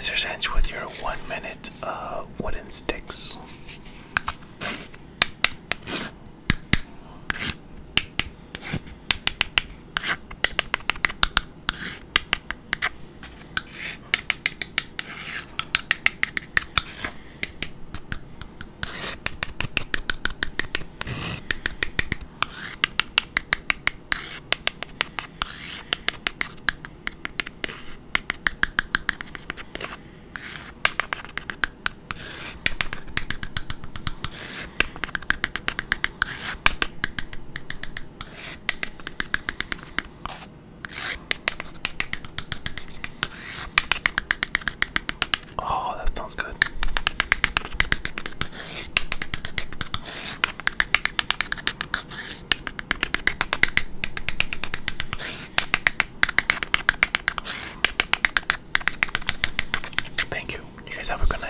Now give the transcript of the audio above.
Mr. Sanch, with your one minute uh, wooden sticks. Thank you. You